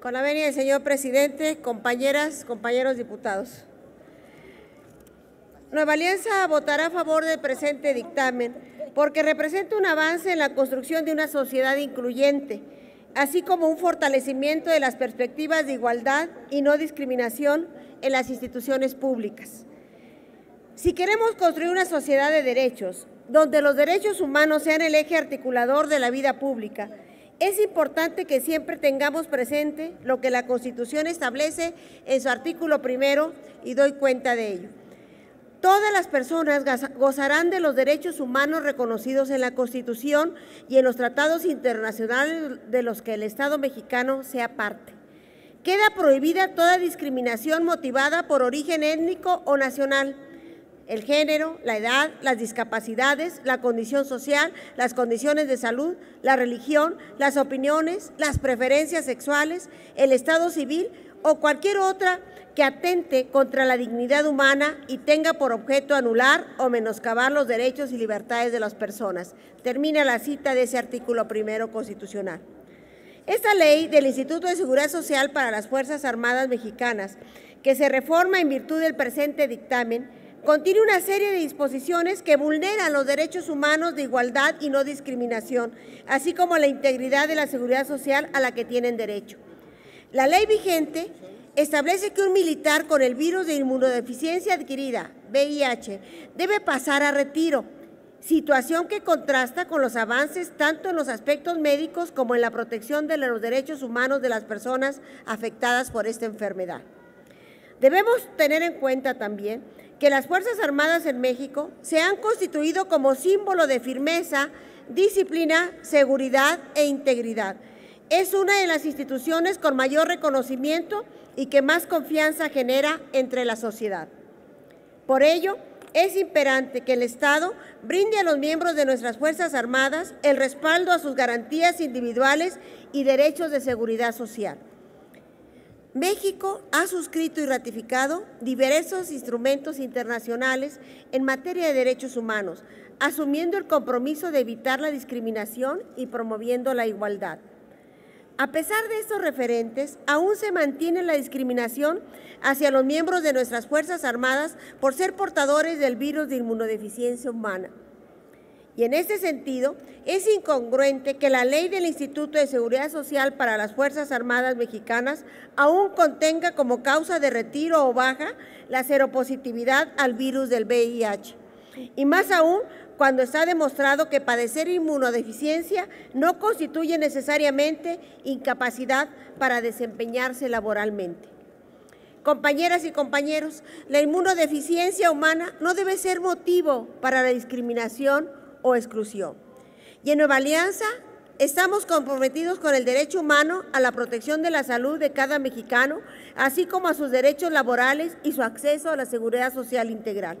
Con la venia del señor presidente, compañeras, compañeros diputados. Nueva Alianza votará a favor del presente dictamen porque representa un avance en la construcción de una sociedad incluyente, así como un fortalecimiento de las perspectivas de igualdad y no discriminación en las instituciones públicas. Si queremos construir una sociedad de derechos, donde los derechos humanos sean el eje articulador de la vida pública, es importante que siempre tengamos presente lo que la Constitución establece en su artículo primero y doy cuenta de ello. Todas las personas gozarán de los derechos humanos reconocidos en la Constitución y en los tratados internacionales de los que el Estado mexicano sea parte. Queda prohibida toda discriminación motivada por origen étnico o nacional, el género, la edad, las discapacidades, la condición social, las condiciones de salud, la religión, las opiniones, las preferencias sexuales, el estado civil o cualquier otra que atente contra la dignidad humana y tenga por objeto anular o menoscabar los derechos y libertades de las personas. Termina la cita de ese artículo primero constitucional. Esta ley del Instituto de Seguridad Social para las Fuerzas Armadas Mexicanas, que se reforma en virtud del presente dictamen, contiene una serie de disposiciones que vulneran los derechos humanos de igualdad y no discriminación, así como la integridad de la seguridad social a la que tienen derecho. La ley vigente establece que un militar con el virus de inmunodeficiencia adquirida, VIH, debe pasar a retiro, situación que contrasta con los avances tanto en los aspectos médicos como en la protección de los derechos humanos de las personas afectadas por esta enfermedad. Debemos tener en cuenta también que las Fuerzas Armadas en México se han constituido como símbolo de firmeza, disciplina, seguridad e integridad. Es una de las instituciones con mayor reconocimiento y que más confianza genera entre la sociedad. Por ello, es imperante que el Estado brinde a los miembros de nuestras Fuerzas Armadas el respaldo a sus garantías individuales y derechos de seguridad social. México ha suscrito y ratificado diversos instrumentos internacionales en materia de derechos humanos, asumiendo el compromiso de evitar la discriminación y promoviendo la igualdad. A pesar de estos referentes, aún se mantiene la discriminación hacia los miembros de nuestras Fuerzas Armadas por ser portadores del virus de inmunodeficiencia humana. Y en ese sentido, es incongruente que la ley del Instituto de Seguridad Social para las Fuerzas Armadas Mexicanas aún contenga como causa de retiro o baja la seropositividad al virus del VIH. Y más aún cuando está demostrado que padecer inmunodeficiencia no constituye necesariamente incapacidad para desempeñarse laboralmente. Compañeras y compañeros, la inmunodeficiencia humana no debe ser motivo para la discriminación o exclusión. Y en Nueva Alianza estamos comprometidos con el derecho humano a la protección de la salud de cada mexicano, así como a sus derechos laborales y su acceso a la seguridad social integral.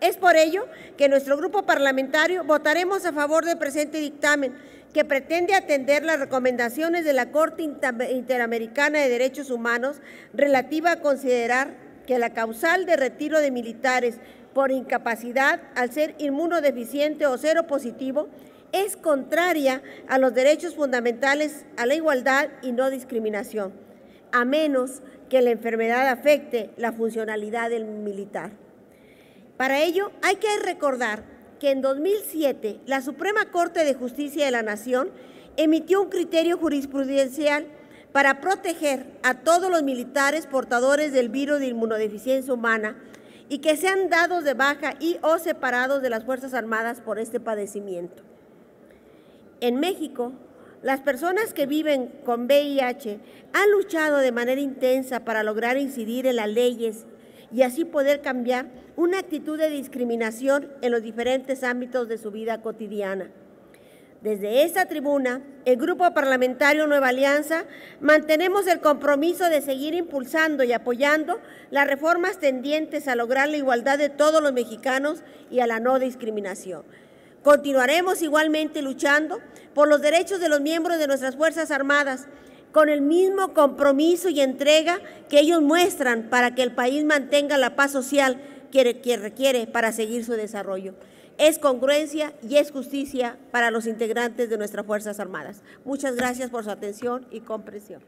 Es por ello que nuestro grupo parlamentario votaremos a favor del presente dictamen que pretende atender las recomendaciones de la Corte Interamericana de Derechos Humanos relativa a considerar que la causal de retiro de militares por incapacidad al ser inmunodeficiente o cero positivo es contraria a los derechos fundamentales a la igualdad y no discriminación, a menos que la enfermedad afecte la funcionalidad del militar. Para ello hay que recordar que en 2007 la Suprema Corte de Justicia de la Nación emitió un criterio jurisprudencial para proteger a todos los militares portadores del virus de inmunodeficiencia humana y que sean dados de baja y o separados de las Fuerzas Armadas por este padecimiento. En México, las personas que viven con VIH han luchado de manera intensa para lograr incidir en las leyes y así poder cambiar una actitud de discriminación en los diferentes ámbitos de su vida cotidiana. Desde esta tribuna, el Grupo Parlamentario Nueva Alianza mantenemos el compromiso de seguir impulsando y apoyando las reformas tendientes a lograr la igualdad de todos los mexicanos y a la no discriminación. Continuaremos igualmente luchando por los derechos de los miembros de nuestras Fuerzas Armadas, con el mismo compromiso y entrega que ellos muestran para que el país mantenga la paz social que requiere para seguir su desarrollo es congruencia y es justicia para los integrantes de nuestras Fuerzas Armadas. Muchas gracias por su atención y comprensión.